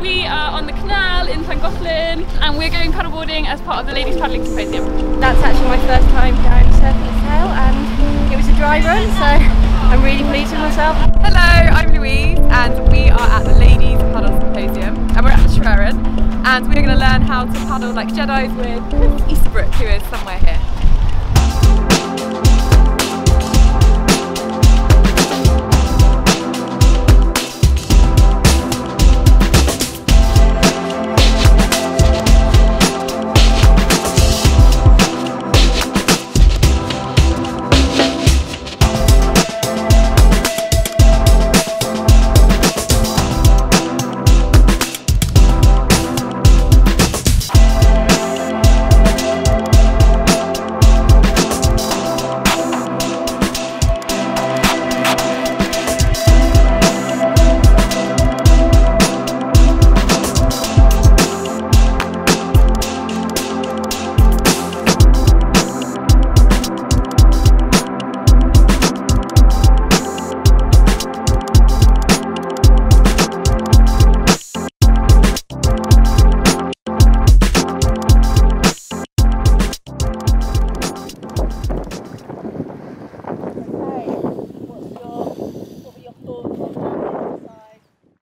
We are on the canal in Llangollen and we're going paddleboarding as part of the Ladies Paddling Symposium. That's actually my first time down the Tail and it was a dry run so I'm really pleased with myself. Hello, I'm Louise and we are at the Ladies Paddle Symposium and we're at the Tryweryn and we're going to learn how to paddle like Jedi's with Eastbrook, who is somewhere here.